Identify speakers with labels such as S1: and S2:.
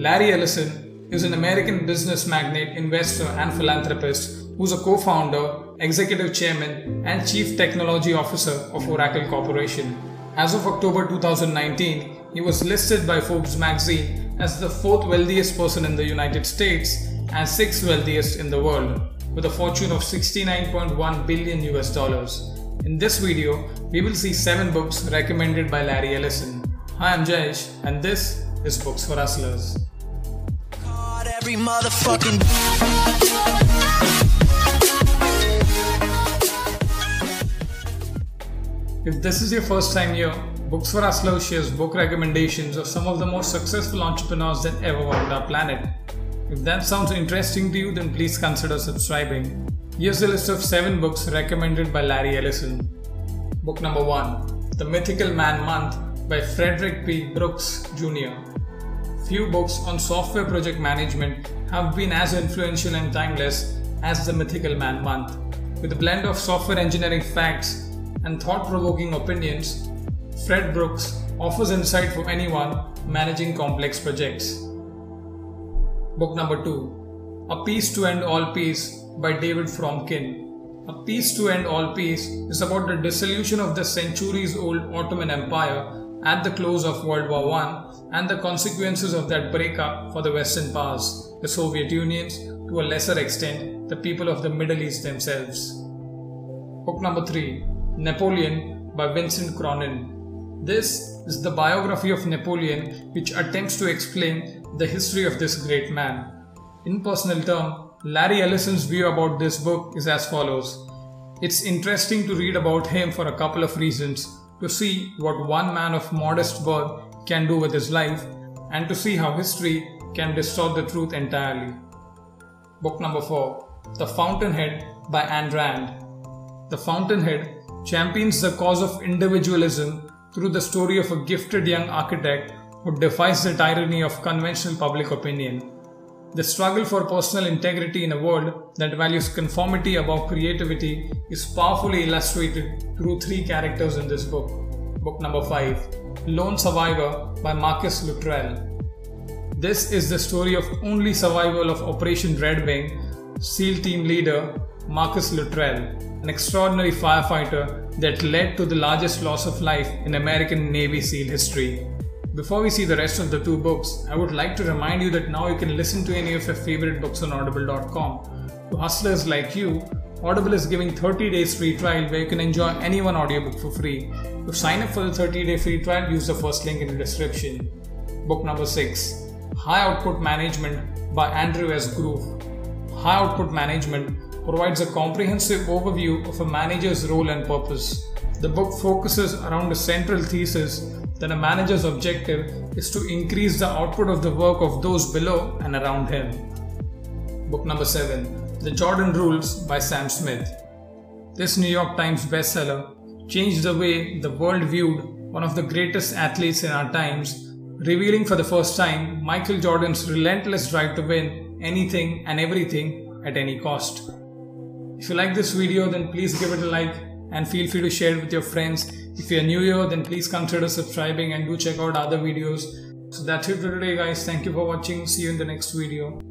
S1: Larry Ellison is an American business magnate, investor, and philanthropist who's a co founder, executive chairman, and chief technology officer of Oracle Corporation. As of October 2019, he was listed by Forbes magazine as the fourth wealthiest person in the United States and sixth wealthiest in the world, with a fortune of 69.1 billion US dollars. In this video, we will see 7 books recommended by Larry Ellison. Hi, I'm Jayesh, and this is Books for Hustlers.
S2: Every motherfucking
S1: If this is your first time here, Books for Hustlers shares book recommendations of some of the most successful entrepreneurs that ever walked our planet. If that sounds interesting to you, then please consider subscribing. Here's a list of 7 books recommended by Larry Ellison. Book number 1 The Mythical Man Month by Frederick P. Brooks Jr. Few books on software project management have been as influential and timeless as The Mythical Man Month. With a blend of software engineering facts and thought provoking opinions, Fred Brooks offers insight for anyone managing complex projects. Book number 2 A Peace to End All Peace by David Fromkin. A Peace to End All Peace is about the dissolution of the centuries old Ottoman Empire at the close of World War I and the consequences of that breakup for the Western powers, the Soviet Unions, to a lesser extent, the people of the Middle East themselves. Book number 3 Napoleon by Vincent Cronin. This is the biography of Napoleon which attempts to explain the history of this great man. In personal term, Larry Ellison's view about this book is as follows. It's interesting to read about him for a couple of reasons to see what one man of modest birth can do with his life and to see how history can distort the truth entirely. Book number 4 The Fountainhead by Ayn Rand. The Fountainhead champions the cause of individualism through the story of a gifted young architect who defies the tyranny of conventional public opinion. The struggle for personal integrity in a world that values conformity above creativity is powerfully illustrated through three characters in this book. Book number 5 Lone Survivor by Marcus Luttrell. This is the story of only survival of Operation Red Wing, SEAL team leader Marcus Luttrell, an extraordinary firefighter that led to the largest loss of life in American Navy SEAL history. Before we see the rest of the two books, I would like to remind you that now you can listen to any of your favorite books on audible.com. To hustlers like you, Audible is giving 30 days free trial where you can enjoy any one audiobook for free. To sign up for the 30 day free trial, use the first link in the description. Book number 6 High Output Management by Andrew S. Grove. High Output Management provides a comprehensive overview of a manager's role and purpose. The book focuses around a central thesis that a manager's objective is to increase the output of the work of those below and around him. Book number 7 The Jordan Rules by Sam Smith. This New York Times bestseller changed the way the world viewed one of the greatest athletes in our times, revealing for the first time Michael Jordan's relentless drive to win anything and everything at any cost. If you like this video, then please give it a like and feel free to share it with your friends. If you're new here, then please consider subscribing and do check out other videos. So that's it for today guys. Thank you for watching. See you in the next video.